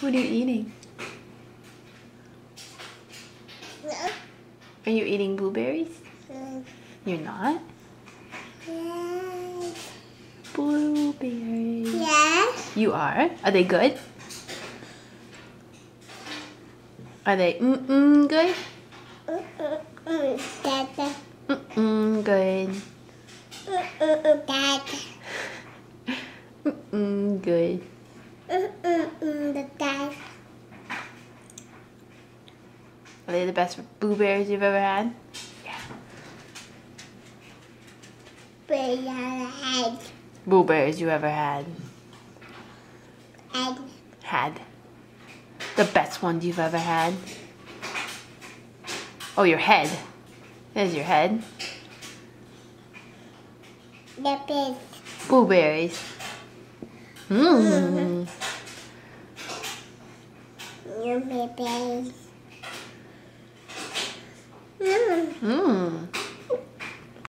What are you eating? No. Are you eating blueberries? Mm. You're not? Yes. Blueberries. Yes. You are? Are they good? Are they mm-mm good? Dada. Mm-mm good. Dada. Mm-mm good. Mm-mm-mm. Dada. Are they the best blueberries you've ever had? Bring your. Blueberries you ever had? And Had. The best ones you've ever had? Oh, your head. There's your head. the big. Blueberries. Mmm. Your Mmm.